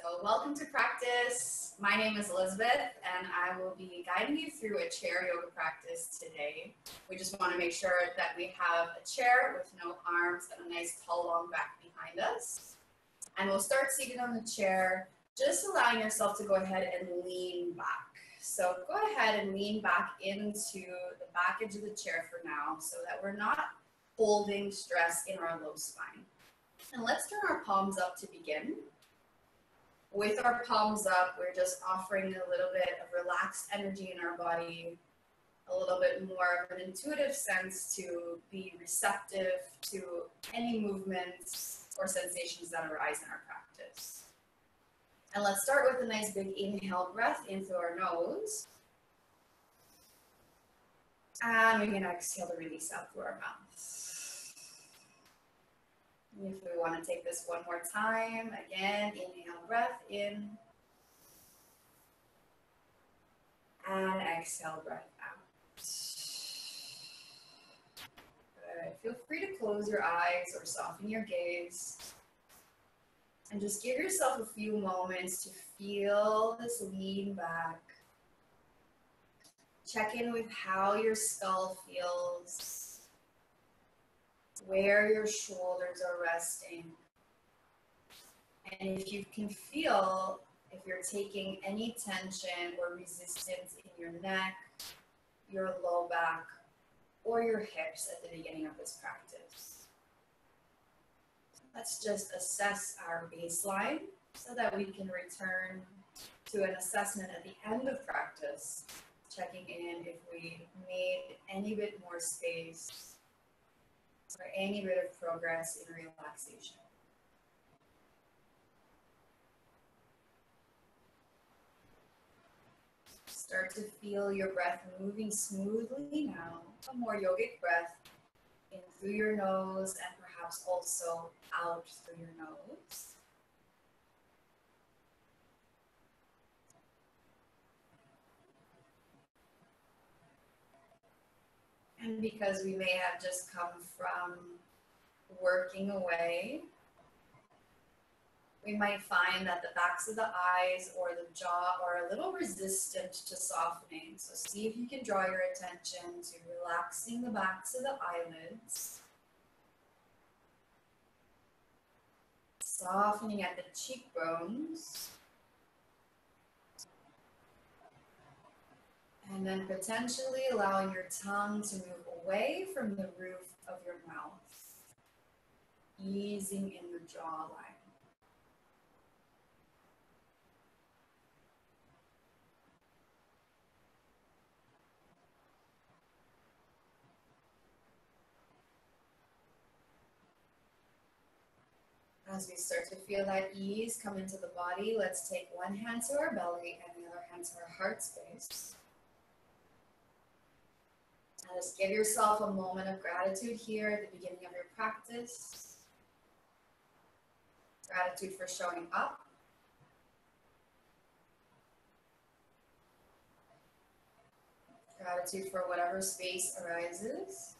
So welcome to practice. My name is Elizabeth and I will be guiding you through a chair yoga practice today. We just want to make sure that we have a chair with no arms and a nice tall long back behind us. And we'll start seated on the chair, just allowing yourself to go ahead and lean back. So go ahead and lean back into the back edge of the chair for now so that we're not holding stress in our low spine. And let's turn our palms up to begin. With our palms up, we're just offering a little bit of relaxed energy in our body, a little bit more of an intuitive sense to be receptive to any movements or sensations that arise in our practice. And let's start with a nice big inhale breath in through our nose. And we can exhale to release out through our mouth. If we want to take this one more time, again, inhale breath in. And exhale breath out. Good. Feel free to close your eyes or soften your gaze. And just give yourself a few moments to feel this lean back. Check in with how your skull feels where your shoulders are resting. And if you can feel if you're taking any tension or resistance in your neck, your low back, or your hips at the beginning of this practice. Let's just assess our baseline so that we can return to an assessment at the end of practice, checking in if we made any bit more space or any bit of progress in relaxation. Start to feel your breath moving smoothly now. A more yogic breath in through your nose and perhaps also out through your nose. And because we may have just come from working away, we might find that the backs of the eyes or the jaw are a little resistant to softening. So see if you can draw your attention to relaxing the backs of the eyelids. Softening at the cheekbones. Then potentially allowing your tongue to move away from the roof of your mouth, easing in the jawline. As we start to feel that ease come into the body, let's take one hand to our belly and the other hand to our heart space. Just give yourself a moment of gratitude here at the beginning of your practice. Gratitude for showing up. Gratitude for whatever space arises.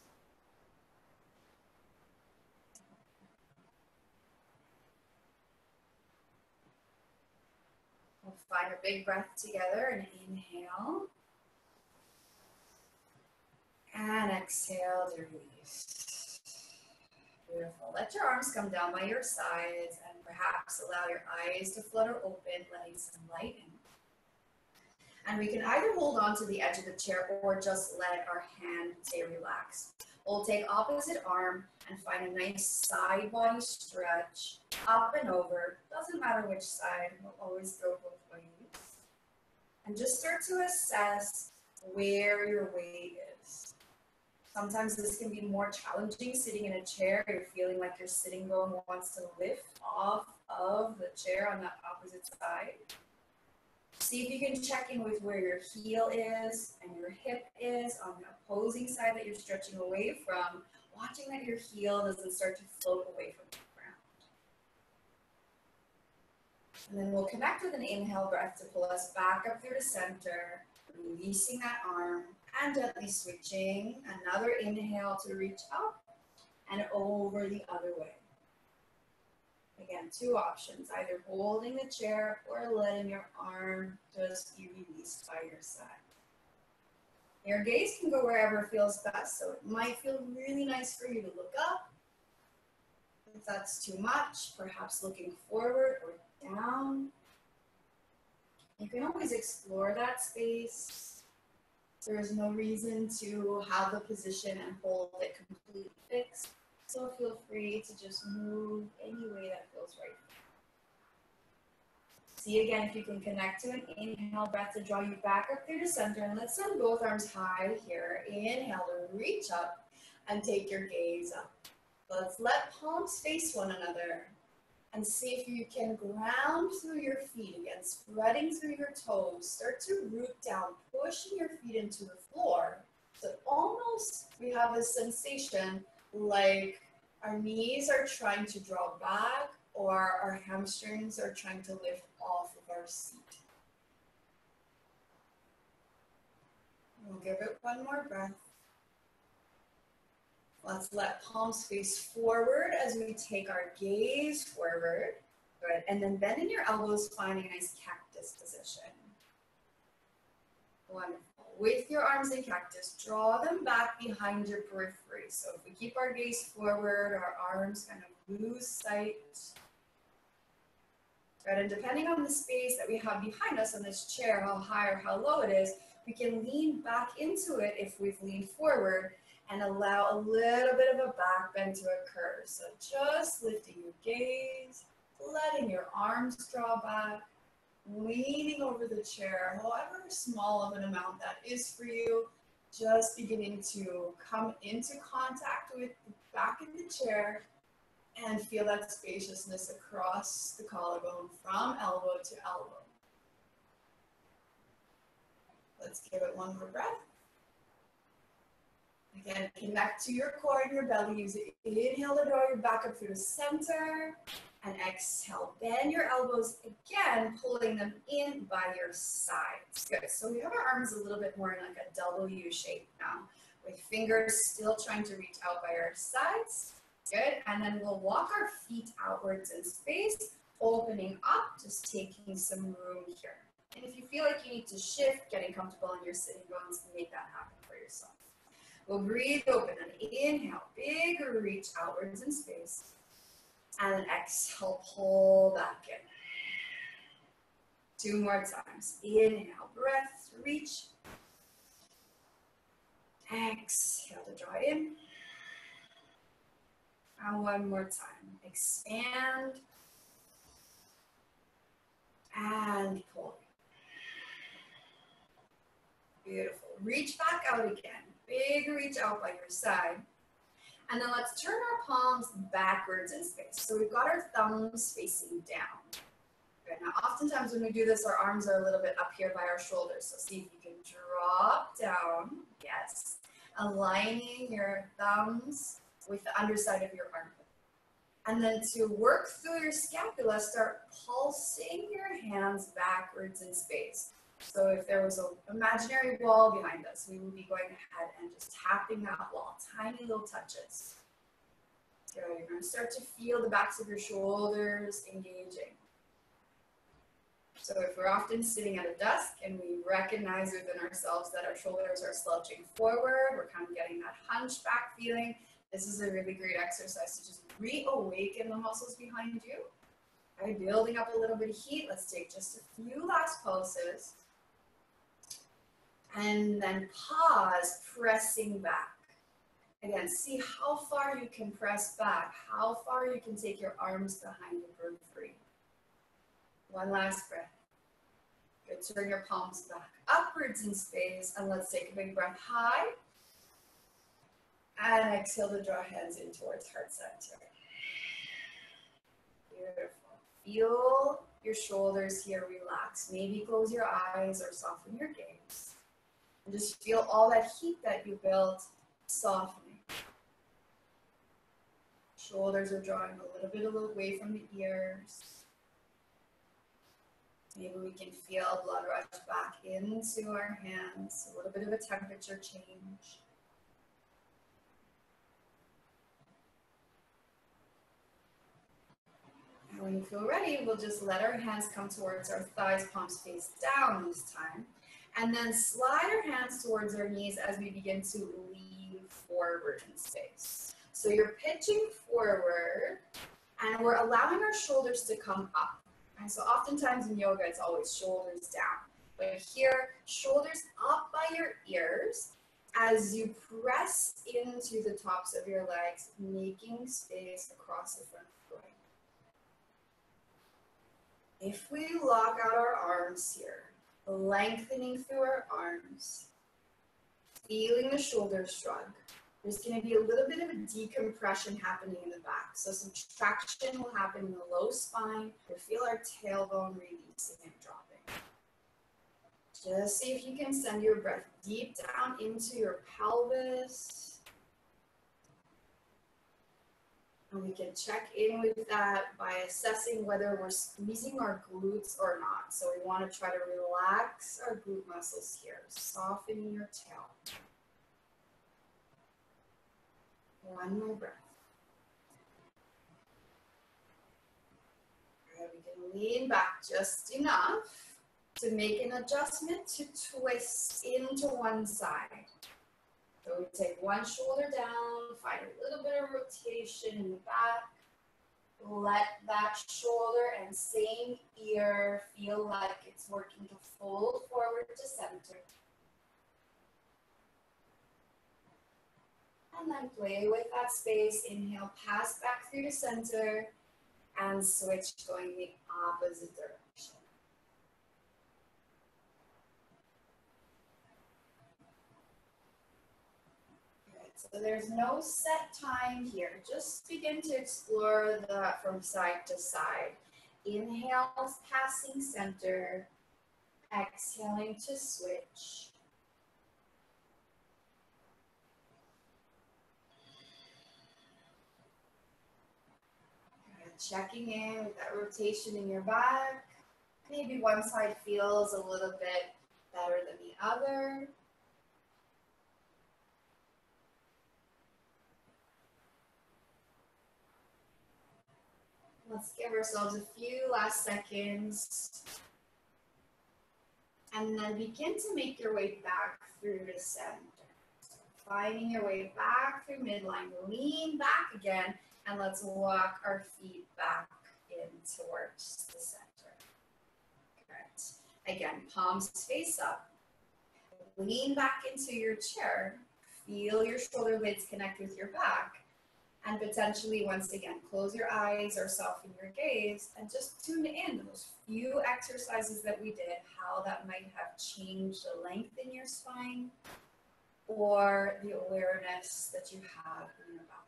We'll find a big breath together and inhale. And exhale to release. Beautiful. Let your arms come down by your sides and perhaps allow your eyes to flutter open, letting some light in. And we can either hold on to the edge of the chair or just let our hand stay relaxed. We'll take opposite arm and find a nice side body stretch, up and over. Doesn't matter which side, we'll always go both ways. And just start to assess where your weight is. Sometimes this can be more challenging sitting in a chair. You're feeling like your sitting bone wants to lift off of the chair on the opposite side. See if you can check in with where your heel is and your hip is on the opposing side that you're stretching away from, watching that your heel doesn't start to float away from the ground. And then we'll connect with an inhale breath to pull us back up through the center, releasing that arm and gently switching. Another inhale to reach up and over the other way. Again, two options, either holding the chair or letting your arm just be released by your side. Your gaze can go wherever feels best, so it might feel really nice for you to look up. If that's too much, perhaps looking forward or down. You can always explore that space. There is no reason to have the position and hold it completely fixed. So feel free to just move any way that feels right. See again if you can connect to an inhale breath to draw you back up through the center. And let's send both arms high here. Inhale to reach up and take your gaze up. Let's let palms face one another and see if you can ground through your feet again, spreading through your toes. Start to root down, pushing your feet into the floor. So almost we have a sensation like our knees are trying to draw back or our hamstrings are trying to lift off of our seat. We'll give it one more breath. Let's let palms face forward as we take our gaze forward. Good. And then bending your elbows, finding a nice cactus position. Wonderful with your arms in cactus, draw them back behind your periphery. So if we keep our gaze forward, our arms kind of lose sight. Right, and depending on the space that we have behind us on this chair, how high or how low it is, we can lean back into it if we've leaned forward and allow a little bit of a back bend to occur. So just lifting your gaze, letting your arms draw back, leaning over the chair, however small of an amount that is for you, just beginning to come into contact with the back of the chair and feel that spaciousness across the collarbone from elbow to elbow. Let's give it one more breath. Again, connect to your core and your belly. Use it. Inhale to draw your back up through the center and exhale. Bend your elbows again, pulling them in by your sides. Good. So we have our arms a little bit more in like a W shape now, with fingers still trying to reach out by our sides. Good. And then we'll walk our feet outwards in space, opening up, just taking some room here. And if you feel like you need to shift, getting comfortable in your sitting bones, make that happen. We'll breathe open and inhale, bigger reach outwards in space. And then exhale, pull back in. Two more times. Inhale, breath, reach. Exhale to draw in. And one more time. Expand. And pull. Beautiful. Reach back out again. Big reach out by your side. And then let's turn our palms backwards in space. So we've got our thumbs facing down. Good. Now, oftentimes when we do this, our arms are a little bit up here by our shoulders. So see if you can drop down. Yes. Aligning your thumbs with the underside of your armpit. And then to work through your scapula, start pulsing your hands backwards in space. So if there was an imaginary wall behind us, we would be going ahead and just tapping that wall, tiny little touches. Good, you're gonna start to feel the backs of your shoulders engaging. So if we're often sitting at a desk and we recognize within ourselves that our shoulders are slouching forward, we're kind of getting that hunchback feeling, this is a really great exercise to just reawaken the muscles behind you. Okay, building up a little bit of heat. Let's take just a few last pulses and then pause, pressing back. Again, see how far you can press back, how far you can take your arms behind the periphery. One last breath. Good, turn your palms back upwards in space, and let's take a big breath high. And exhale to draw hands in towards heart center. Beautiful. Feel your shoulders here relax. Maybe close your eyes or soften your gaze. And just feel all that heat that you built softening. Shoulders are drawing a little bit away from the ears. Maybe we can feel blood rush back into our hands, a little bit of a temperature change. And when you feel ready, we'll just let our hands come towards our thighs, palms face down this time. And then slide our hands towards our knees as we begin to lean forward in space. So you're pitching forward and we're allowing our shoulders to come up. And so oftentimes in yoga, it's always shoulders down. But here, shoulders up by your ears as you press into the tops of your legs, making space across the front foot. If we lock out our arms here, lengthening through our arms, feeling the shoulders shrug, there's going to be a little bit of a decompression happening in the back. So some traction will happen in the low spine. You'll feel our tailbone releasing and dropping. Just see if you can send your breath deep down into your pelvis. And we can check in with that by assessing whether we're squeezing our glutes or not. So we want to try to relax our glute muscles here, Soften your tail. One more breath. Right, we can lean back just enough to make an adjustment to twist into one side. So we take one shoulder down, find a little bit of rotation in the back. Let that shoulder and same ear feel like it's working to fold forward to center. And then play with that space. Inhale, pass back through the center and switch going the opposite direction. So there's no set time here. Just begin to explore that from side to side. Inhales, passing center. Exhaling to switch. checking in with that rotation in your back. Maybe one side feels a little bit better than the other. Let's give ourselves a few last seconds. And then begin to make your way back through the center. finding your way back through midline. Lean back again, and let's walk our feet back in towards the center. Good. Again, palms face up. Lean back into your chair. Feel your shoulder blades connect with your back and potentially once again close your eyes or soften your gaze and just tune in those few exercises that we did how that might have changed the length in your spine or the awareness that you have in your back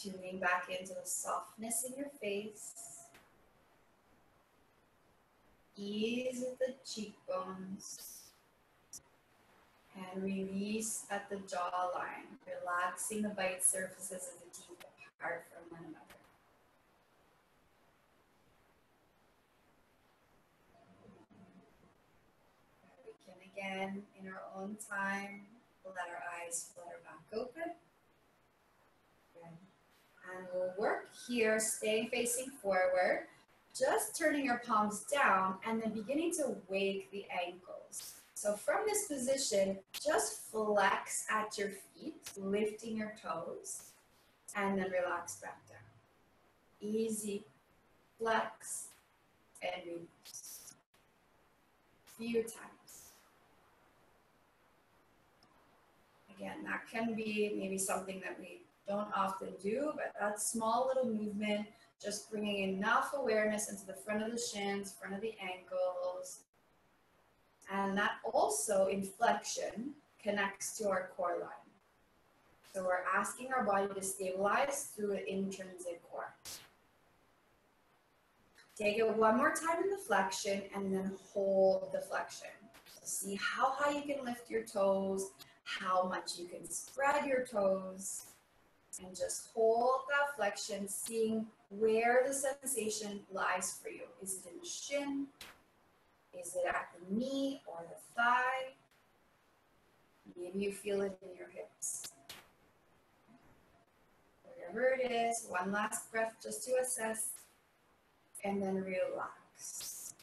tuning back into the softness in your face Ease at the cheekbones and release at the jawline, relaxing the bite surfaces of the teeth apart from one another. We can again, in our own time, let our eyes flutter back open. And we'll work here, staying facing forward just turning your palms down and then beginning to wake the ankles. So from this position, just flex at your feet, lifting your toes, and then relax back down. Easy, flex, and release. Few times. Again, that can be maybe something that we don't often do, but that small little movement just bringing enough awareness into the front of the shins, front of the ankles. And that also, in flexion, connects to our core line. So we're asking our body to stabilize through an intrinsic core. Take it one more time in the flexion and then hold the flexion. So see how high you can lift your toes, how much you can spread your toes, and just hold that flexion, seeing where the sensation lies for you. Is it in the shin? Is it at the knee or the thigh? Maybe you feel it in your hips. Wherever it is, one last breath just to assess, and then relax.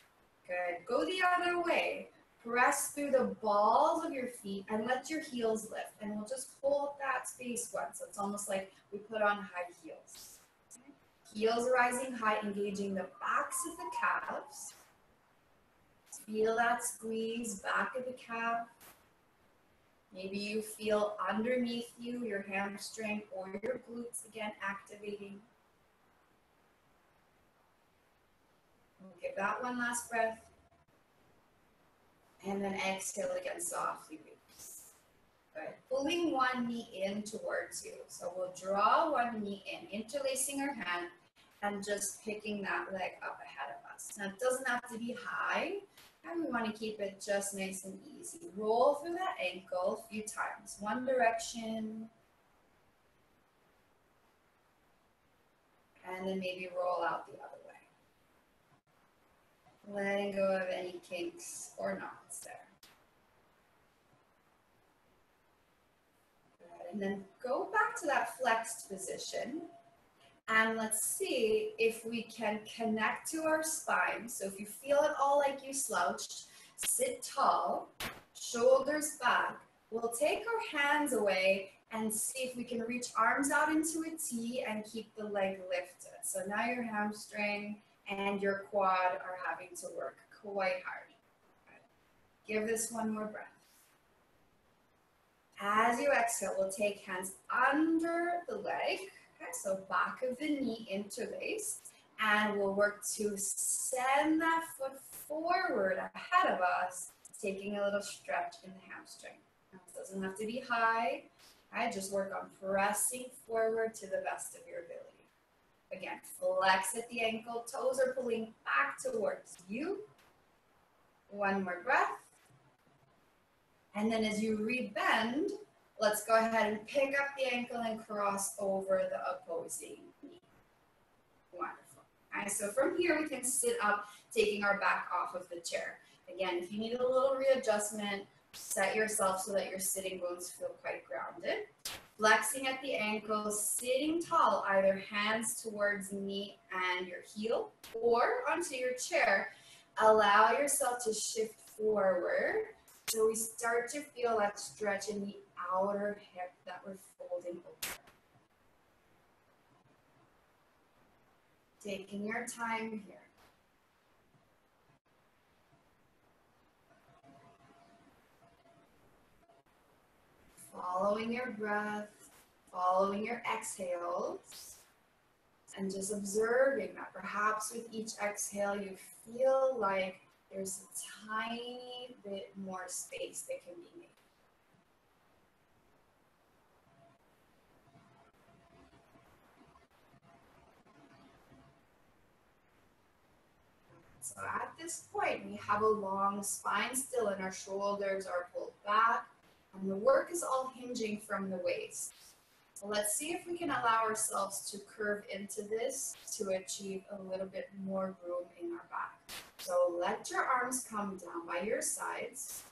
Good. Go the other way. Press through the balls of your feet and let your heels lift. And we'll just hold that space once. So it's almost like we put on high heels. Heels rising high, engaging the backs of the calves. Feel that squeeze back of the calf. Maybe you feel underneath you your hamstring or your glutes again activating. We'll give that one last breath. And then exhale again, softly release. Good. Pulling one knee in towards you. So we'll draw one knee in, interlacing our hand and just picking that leg up ahead of us. Now it doesn't have to be high. And we want to keep it just nice and easy. Roll through that ankle a few times. One direction. And then maybe roll out the other. Letting go of any kinks or knots there. Good. And then go back to that flexed position. And let's see if we can connect to our spine. So if you feel at all like you slouched, sit tall, shoulders back. We'll take our hands away and see if we can reach arms out into a T and keep the leg lifted. So now your hamstring and your quad are having to work quite hard. Give this one more breath. As you exhale, we'll take hands under the leg Okay, so back of the knee interlaced. And we'll work to send that foot forward ahead of us, taking a little stretch in the hamstring. It doesn't have to be high. I right, just work on pressing forward to the best of your ability. Again, flex at the ankle, toes are pulling back towards you. One more breath. And then as you rebend, Let's go ahead and pick up the ankle and cross over the opposing knee. Wonderful. All right, so from here we can sit up, taking our back off of the chair. Again, if you need a little readjustment, set yourself so that your sitting bones feel quite grounded. Flexing at the ankles, sitting tall, either hands towards knee and your heel or onto your chair. Allow yourself to shift forward so we start to feel that stretch in the outer hip that we're folding over. Taking your time here. Following your breath, following your exhales, and just observing that perhaps with each exhale you feel like there's a tiny bit more space that can be made. So at this point, we have a long spine still and our shoulders are pulled back and the work is all hinging from the waist. So let's see if we can allow ourselves to curve into this to achieve a little bit more room in our back. So let your arms come down by your sides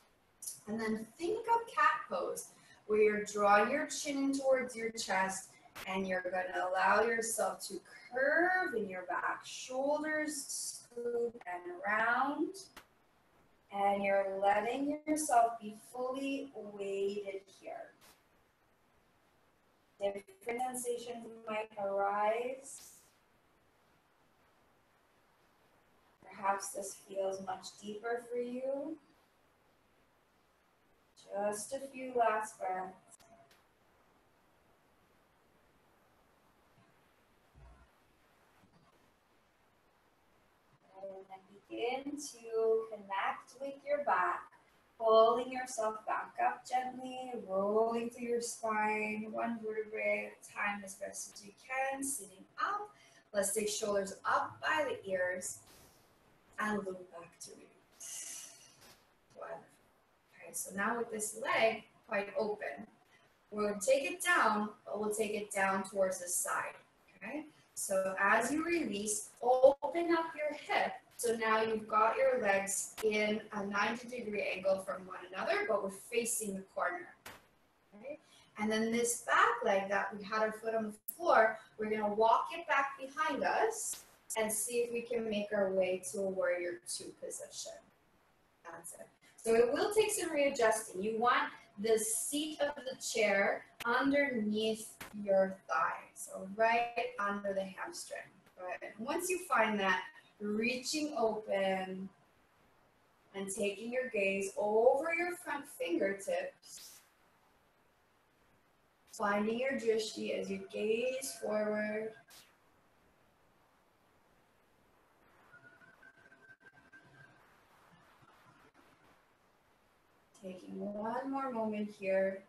and then think of cat pose where you're drawing your chin towards your chest and you're going to allow yourself to curve in your back, shoulders scoop and round. And you're letting yourself be fully weighted here. Different sensations might arise. Perhaps this feels much deeper for you. Just a few last breaths. Begin to connect with your back, pulling yourself back up gently, rolling through your spine, one vertebrae at a time as best as you can, sitting up. Let's take shoulders up by the ears and loop back to. One okay, so now with this leg quite open, we're going to take it down, but we'll take it down towards the side. Okay, so as you release, open up your hip So now you've got your legs in a 90 degree angle from one another, but we're facing the corner. Okay? And then this back leg that we had our foot on the floor, we're gonna walk it back behind us and see if we can make our way to a warrior two position. That's it. So it will take some readjusting. You want the seat of the chair underneath your thigh, so right under the hamstring. Good. Once you find that, reaching open and taking your gaze over your front fingertips, finding your drishti as you gaze forward. Taking one more moment here.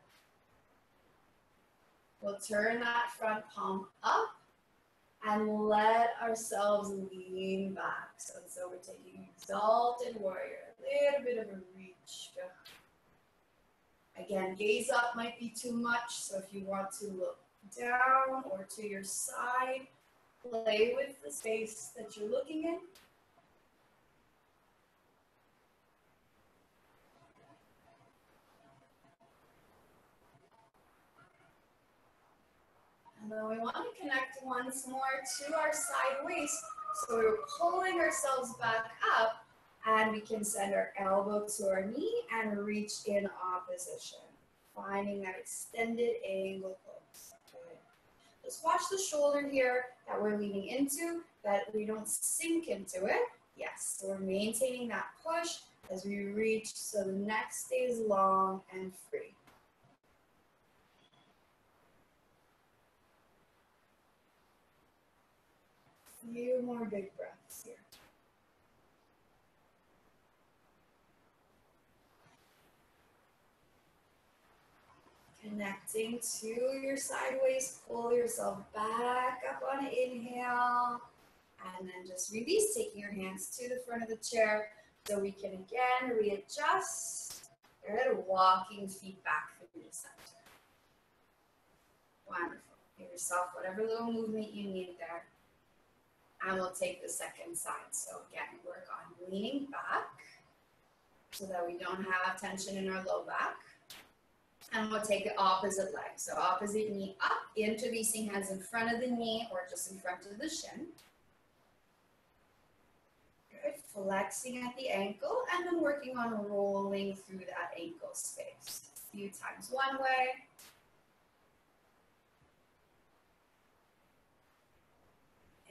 We'll turn that front palm up and let ourselves lean back. So, so we're taking exalted warrior, a little bit of a reach. Again, gaze up might be too much, so if you want to look down or to your side, play with the space that you're looking in. Then we want to connect once more to our side waist. So we're pulling ourselves back up and we can send our elbow to our knee and reach in opposition. Finding that extended angle. Just watch the shoulder here that we're leaning into, that we don't sink into it. Yes, so we're maintaining that push as we reach so the neck stays long and free. Few more big breaths here. Connecting to your side waist, pull yourself back up on an inhale. And then just release, taking your hands to the front of the chair so we can again readjust. Good, walking feet back through the center. Wonderful. Give yourself whatever little movement you need there and we'll take the second side. So again, work on leaning back so that we don't have tension in our low back. And we'll take the opposite leg. So opposite knee up, interlacing hands in front of the knee or just in front of the shin. Good, flexing at the ankle and then working on rolling through that ankle space. A few times one way,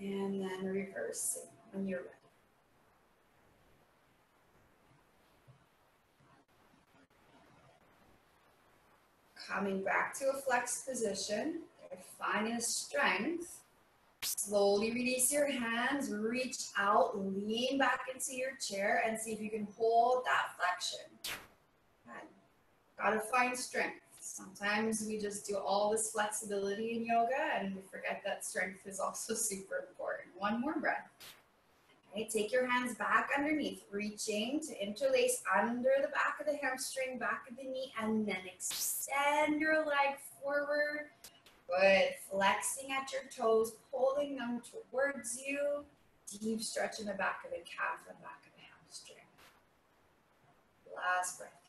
and then reversing when you're ready. Coming back to a flex position, finding strength. Slowly release your hands, reach out, lean back into your chair and see if you can hold that flexion. Good. Gotta find strength. Sometimes we just do all this flexibility in yoga and we forget that strength is also super important. One more breath. Okay, take your hands back underneath, reaching to interlace under the back of the hamstring, back of the knee, and then extend your leg forward. Good. Flexing at your toes, pulling them towards you. Deep stretch in the back of the calf and back of the hamstring. Last breath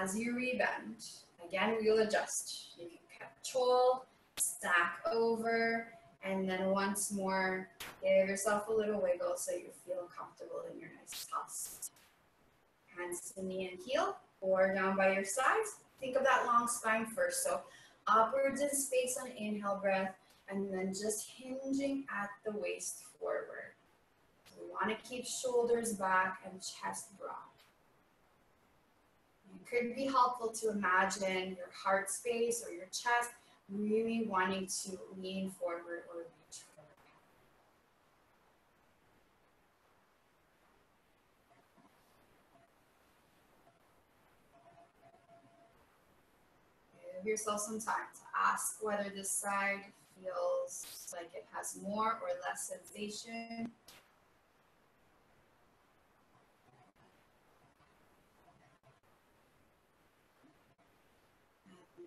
as you rebend. Again, we'll adjust. You can control, stack over, and then once more, give yourself a little wiggle so you feel comfortable in your nice toss. Hands to knee and heel, or down by your sides. Think of that long spine first. So upwards in space on inhale breath, and then just hinging at the waist forward. We want to keep shoulders back and chest broad could be helpful to imagine your heart space or your chest really wanting to lean forward or reach forward. Give yourself some time to ask whether this side feels like it has more or less sensation.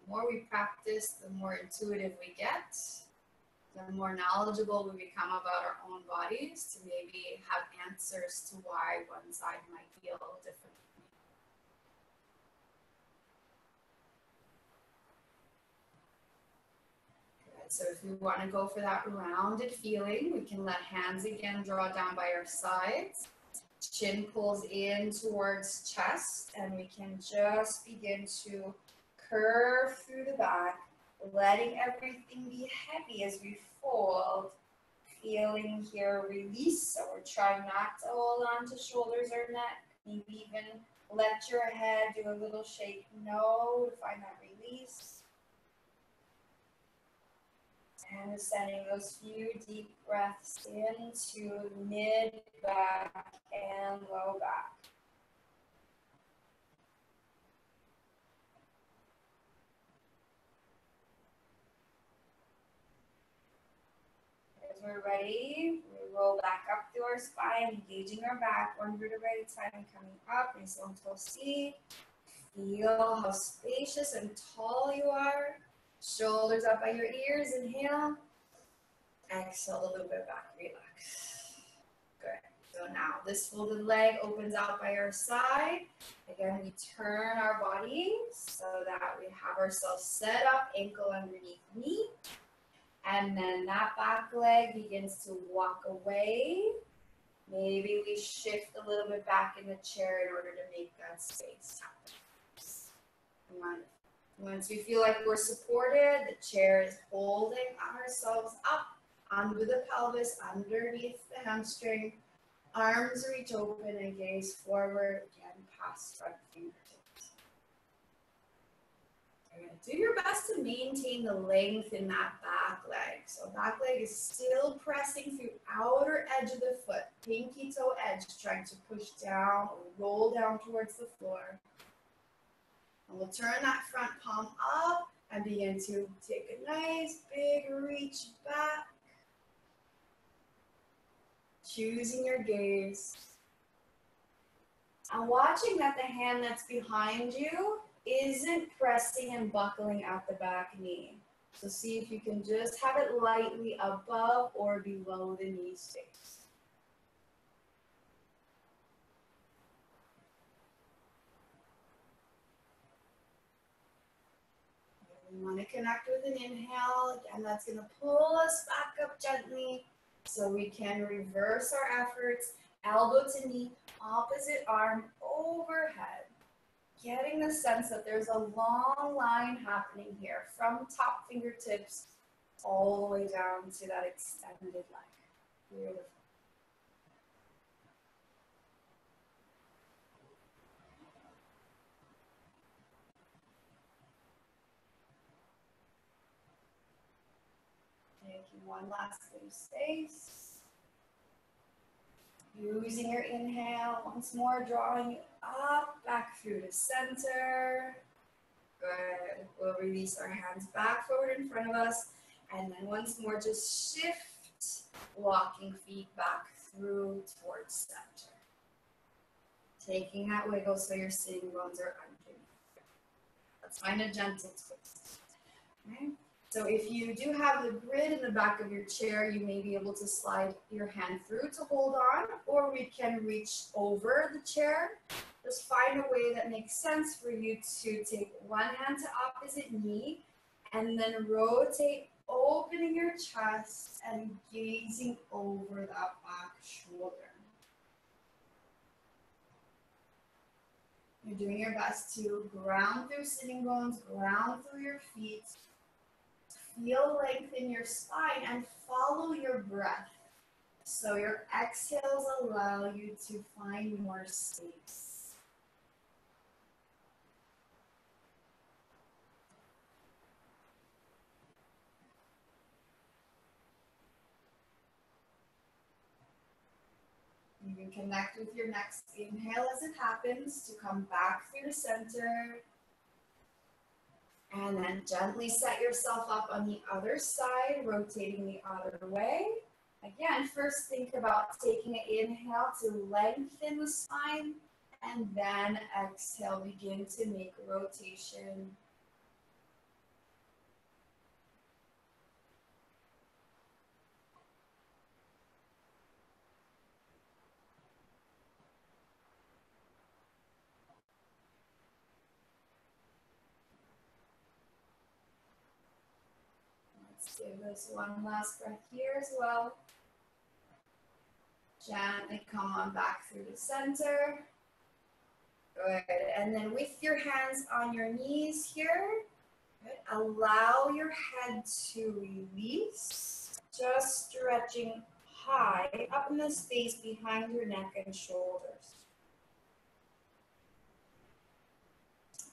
More we practice, the more intuitive we get. the more knowledgeable we become about our own bodies to maybe have answers to why one side might feel different. So if we want to go for that rounded feeling, we can let hands again draw down by our sides. Chin pulls in towards chest, and we can just begin to curve through the back letting everything be heavy as we fold. Feeling here release, so we're trying not to hold on to shoulders or neck. Maybe even let your head do a little shake no to find that release. And sending those few deep breaths into mid back and low back. We're ready, we roll back up through our spine, engaging our back, one vertebra at a time, coming up, tall seat. Feel how spacious and tall you are. Shoulders up by your ears, inhale. Exhale a little bit back, relax. Good. So now this folded leg opens out by our side. Again, we turn our body so that we have ourselves set up, ankle underneath knee. And then that back leg begins to walk away. Maybe we shift a little bit back in the chair in order to make that space happen. Once we feel like we're supported, the chair is holding ourselves up under the pelvis, underneath the hamstring. Arms reach open and gaze forward, again past front fingers do your best to maintain the length in that back leg. So back leg is still pressing through outer edge of the foot, pinky toe edge, trying to push down or roll down towards the floor. And we'll turn that front palm up and begin to take a nice big reach back. Choosing your gaze. And watching that the hand that's behind you isn't pressing and buckling at the back knee. So see if you can just have it lightly above or below the knee space. We want to connect with an inhale. and that's going to pull us back up gently so we can reverse our efforts. Elbow to knee, opposite arm overhead getting the sense that there's a long line happening here from top fingertips all the way down to that extended leg. Beautiful. Taking one last space. Using your inhale, once more drawing it up, back through the center. Good. We'll release our hands back forward in front of us. And then once more, just shift, walking feet back through towards center. Taking that wiggle so your sitting bones are underneath. Let's find a gentle twist. Okay. So if you do have the grid in the back of your chair, you may be able to slide your hand through to hold on, or we can reach over the chair. Just find a way that makes sense for you to take one hand to opposite knee and then rotate, opening your chest and gazing over that back shoulder. You're doing your best to ground through sitting bones, ground through your feet, Feel length in your spine and follow your breath. So your exhales allow you to find more space. You can connect with your next inhale as it happens to come back through the center and then gently set yourself up on the other side, rotating the other way. Again, first think about taking an inhale to lengthen the spine, and then exhale, begin to make rotation. Give us one last breath here as well. Gently come on back through the center. Good. And then with your hands on your knees here, good. allow your head to release, just stretching high up in the space behind your neck and shoulders.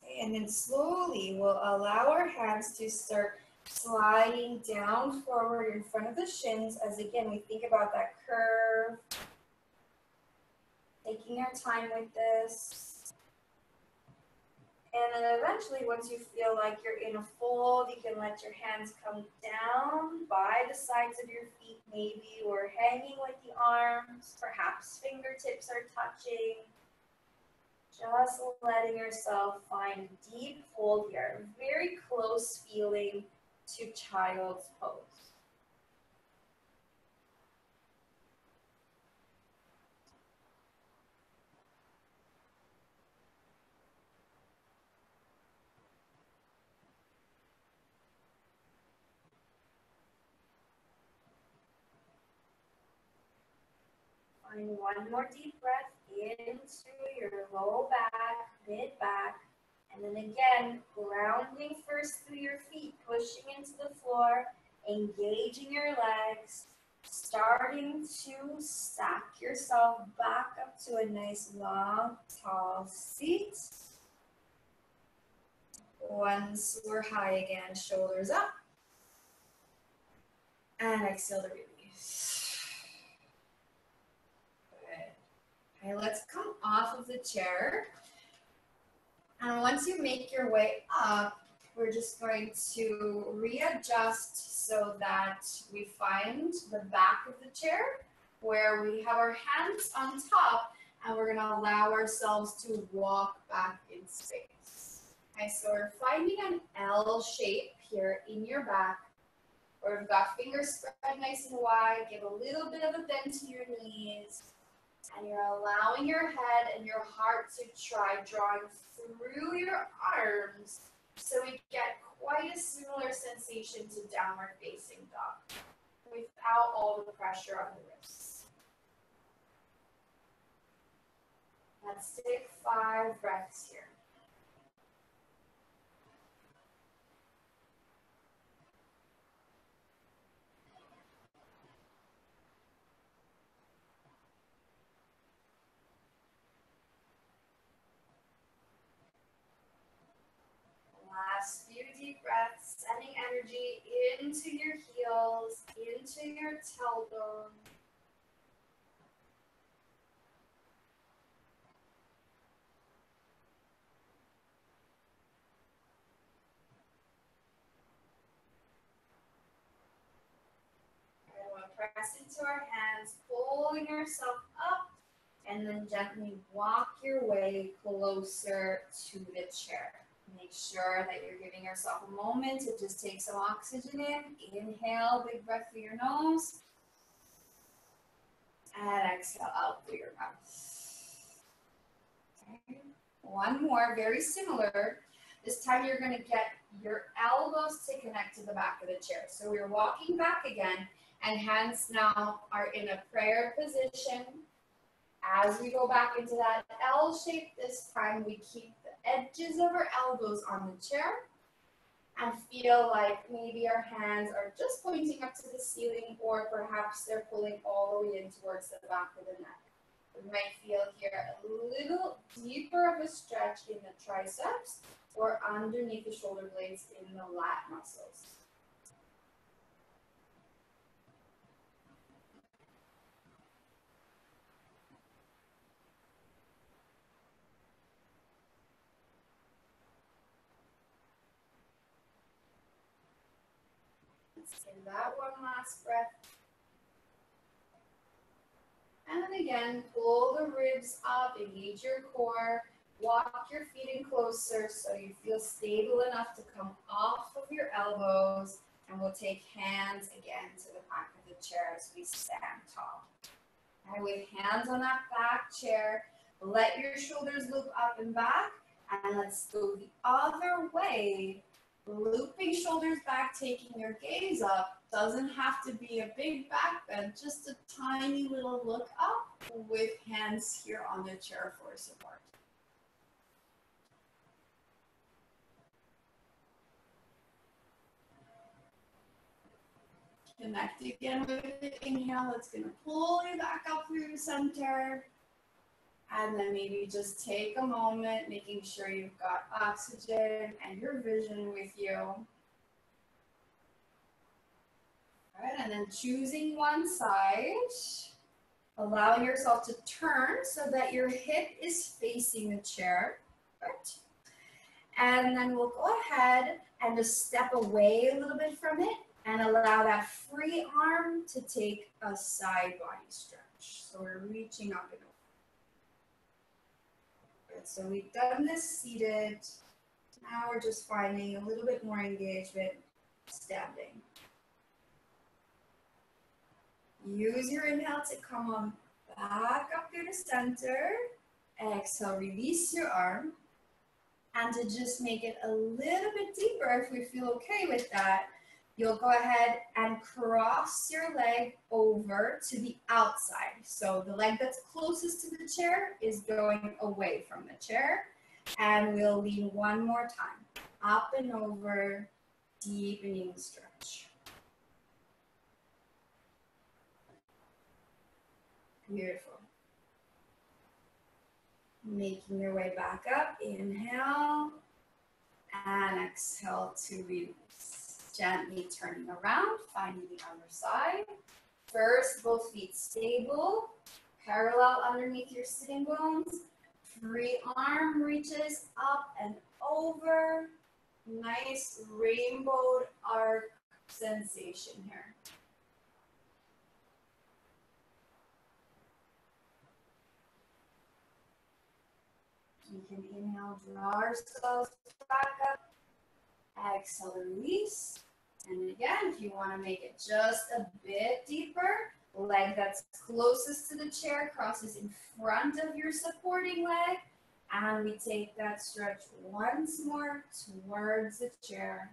Okay, and then slowly we'll allow our hands to start sliding down forward in front of the shins as again we think about that curve. Taking our time with this. And then eventually, once you feel like you're in a fold, you can let your hands come down by the sides of your feet, maybe, or hanging with the arms. Perhaps fingertips are touching. Just letting yourself find deep fold here. Very close feeling to child's pose. Find one more deep breath into your low back, mid back, and then again, grounding first through your feet, pushing into the floor, engaging your legs, starting to stack yourself back up to a nice long, tall seat. Once we're high again, shoulders up. And exhale to release. Good. Okay, let's come off of the chair. And once you make your way up, we're just going to readjust so that we find the back of the chair where we have our hands on top and we're gonna allow ourselves to walk back in space. Okay, so we're finding an L shape here in your back. Where we've got fingers spread nice and wide, give a little bit of a bend to your knees, and you're allowing your head and your heart to try drawing through your arms so we get quite a similar sensation to downward facing dog without all the pressure on the wrists. Let's take five breaths here. Last breaths, sending energy into your heels, into your tailbone. Press into our hands, pulling yourself up, and then gently walk your way closer to the chair. Make sure that you're giving yourself a moment to just take some oxygen in. Inhale, big breath through your nose. And exhale out through your mouth. Okay. One more, very similar. This time you're going to get your elbows to connect to the back of the chair. So we're walking back again, and hands now are in a prayer position. As we go back into that L shape, this time we keep edges of our elbows on the chair and feel like maybe our hands are just pointing up to the ceiling or perhaps they're pulling all the way in towards the back of the neck. We might feel here a little deeper of a stretch in the triceps or underneath the shoulder blades in the lat muscles. Take that one last breath. And then again, pull the ribs up, engage your core, walk your feet in closer so you feel stable enough to come off of your elbows. And we'll take hands again to the back of the chair as we stand tall. And with hands on that back chair, let your shoulders loop up and back. And let's go the other way Looping shoulders back, taking your gaze up. Doesn't have to be a big back bend, just a tiny little look up with hands here on the chair for support. Connect again with the inhale. It's going to pull you back up through the center. And then maybe just take a moment, making sure you've got oxygen and your vision with you. All right, and then choosing one side, allowing yourself to turn so that your hip is facing the chair. Right. And then we'll go ahead and just step away a little bit from it and allow that free arm to take a side body stretch. So we're reaching up and over. So we've done this seated. Now we're just finding a little bit more engagement standing. Use your inhale to come on back up to the center. Exhale, release your arm. And to just make it a little bit deeper, if we feel okay with that, you'll go ahead and cross your leg over to the outside. So the leg that's closest to the chair is going away from the chair. And we'll lean one more time. Up and over, deepening the stretch. Beautiful. Making your way back up. Inhale and exhale to release gently turning around, finding the other side. First, both feet stable, parallel underneath your sitting bones. Free arm reaches up and over. Nice rainbow arc sensation here. We can inhale, draw ourselves back up. Exhale, release. And again, if you want to make it just a bit deeper, leg that's closest to the chair crosses in front of your supporting leg. And we take that stretch once more towards the chair,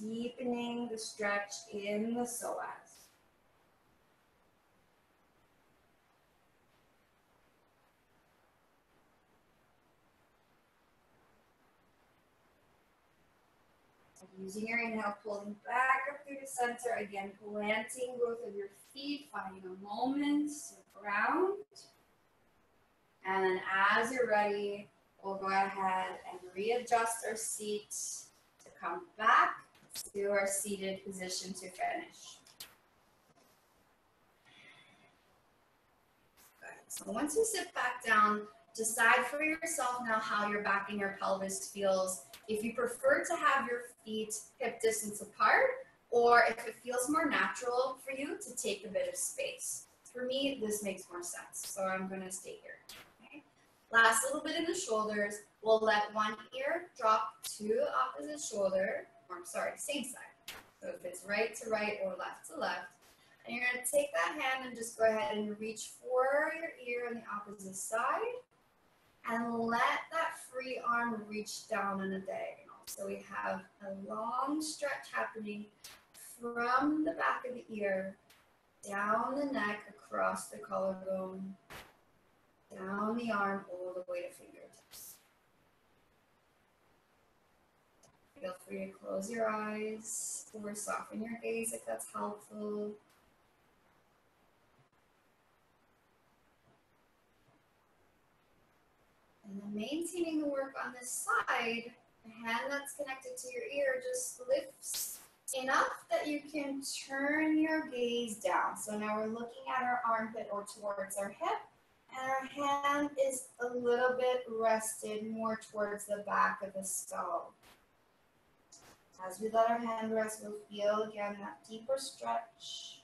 deepening the stretch in the psoas. Using your inhale, pulling back up through the center. Again, planting both of your feet, finding a moment to ground. And then as you're ready, we'll go ahead and readjust our seat to come back to our seated position to finish. So once you sit back down, decide for yourself now how your back and your pelvis feels if you prefer to have your feet hip distance apart, or if it feels more natural for you to take a bit of space. For me, this makes more sense, so I'm gonna stay here. Okay? Last little bit in the shoulders, we'll let one ear drop to opposite shoulder, or I'm sorry, same side. So if it's right to right or left to left, and you're gonna take that hand and just go ahead and reach for your ear on the opposite side and let that free arm reach down in a diagonal. So we have a long stretch happening from the back of the ear, down the neck, across the collarbone, down the arm, all the way to fingertips. Feel free to close your eyes or soften your gaze if that's helpful. Maintaining the work on this side, the hand that's connected to your ear just lifts enough that you can turn your gaze down. So now we're looking at our armpit or towards our hip, and our hand is a little bit rested more towards the back of the skull. As we let our hand rest, we'll feel again that deeper stretch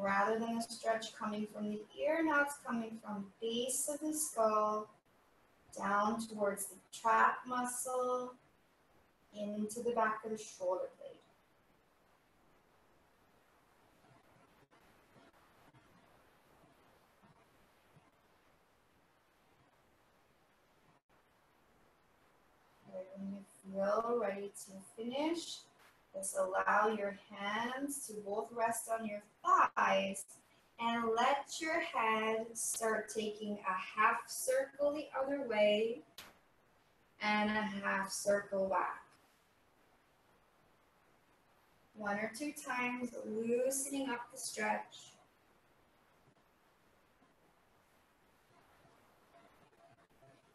rather than a stretch coming from the ear, now it's coming from base of the skull down towards the trap muscle into the back of the shoulder blade. When you feel ready to finish, just allow your hands to both rest on your thighs and let your head start taking a half circle the other way and a half circle back. One or two times, loosening up the stretch.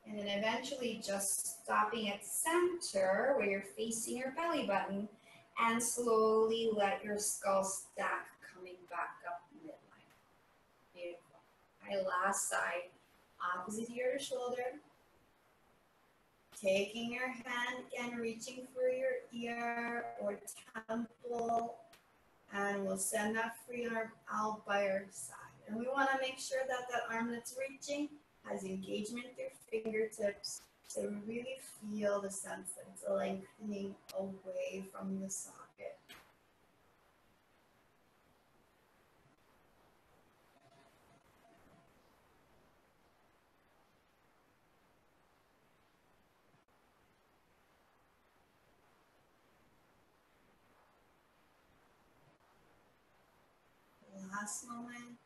And then eventually just stopping at center where you're facing your belly button and slowly let your skull stack coming back up midline. Beautiful. My last side, opposite ear to shoulder. Taking your hand and reaching for your ear or temple, and we'll send that free arm out by our side. And we want to make sure that that arm that's reaching has engagement through fingertips to really feel the sense that it's lengthening away from the socket. Last moment.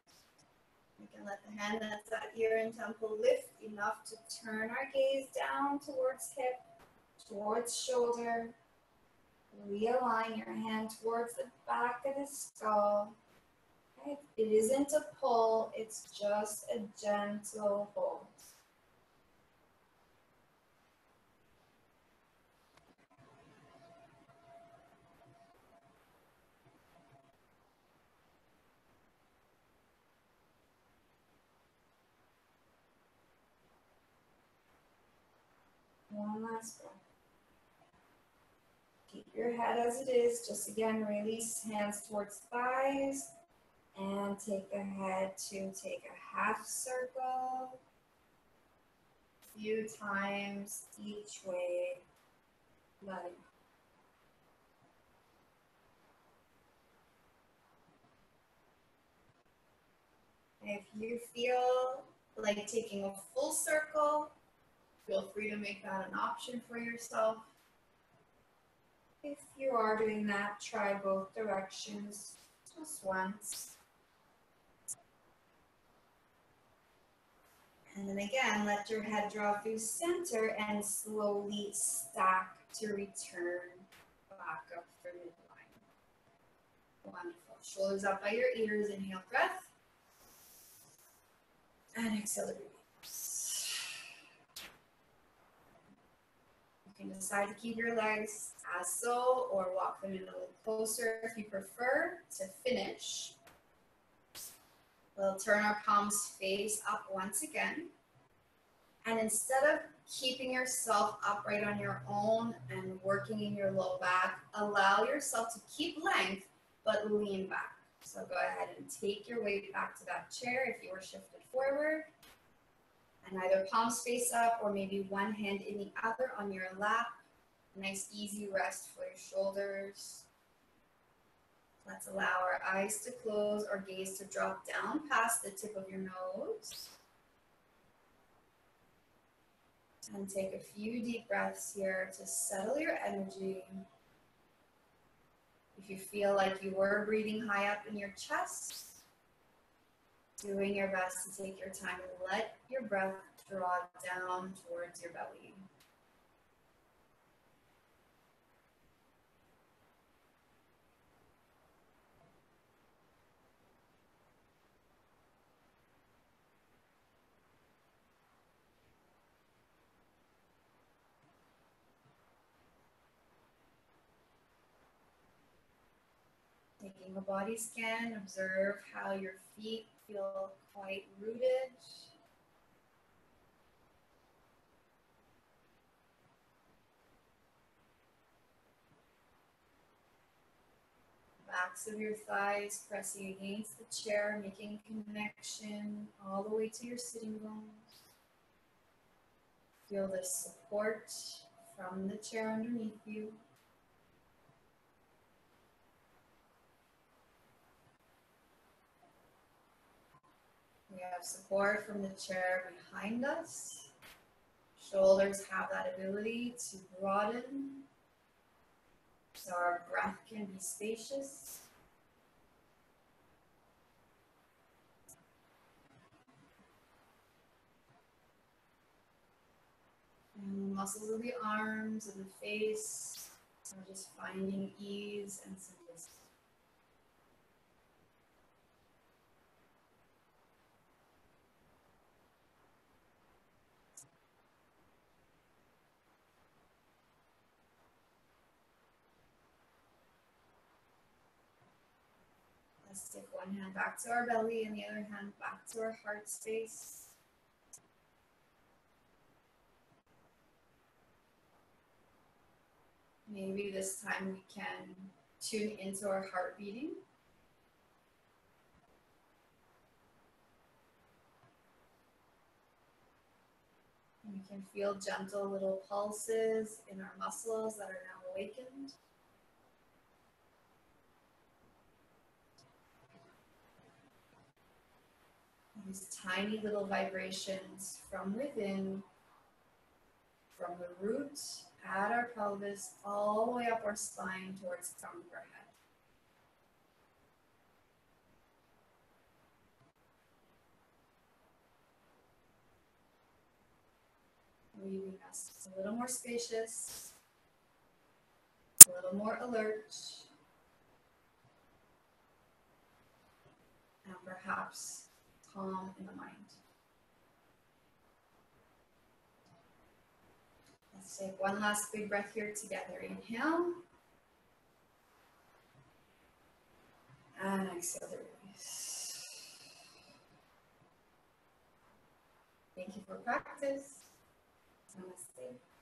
We can let the hand that's at ear and temple lift enough to turn our gaze down towards hip, towards shoulder. Realign your hand towards the back of the skull. It isn't a pull, it's just a gentle hold. Keep your head as it is. Just again, release hands towards thighs. And take the head to take a half circle. Few times each way. Letting If you feel like taking a full circle, Feel free to make that an option for yourself. If you are doing that, try both directions just once. And then again, let your head draw through center and slowly stack to return back up for midline. Wonderful. Shoulders up by your ears. Inhale, breath. And exhale can decide to keep your legs as so or walk them in a little closer if you prefer to finish. We'll turn our palms face up once again. And instead of keeping yourself upright on your own and working in your low back, allow yourself to keep length but lean back. So go ahead and take your weight back to that chair if you were shifted forward and either palms face up or maybe one hand in the other on your lap. Nice easy rest for your shoulders. Let's allow our eyes to close, our gaze to drop down past the tip of your nose. And take a few deep breaths here to settle your energy. If you feel like you were breathing high up in your chest, doing your best to take your time let your breath draw down towards your belly. Taking a body scan, observe how your feet feel quite rooted. Backs of your thighs pressing against the chair, making connection all the way to your sitting bones. Feel the support from the chair underneath you. We have support from the chair behind us. Shoulders have that ability to broaden, so our breath can be spacious. And the muscles of the arms and the face are just finding ease and simplicity. Let's take one hand back to our belly and the other hand back to our heart space. Maybe this time we can tune into our heart beating. And we can feel gentle little pulses in our muscles that are now awakened. These tiny little vibrations from within, from the root at our pelvis, all the way up our spine towards the crown of our head. Leaving us a little more spacious, a little more alert, and perhaps calm in the mind. Let's take one last big breath here together. Inhale. And exhale to release. Thank you for practice. Namaste.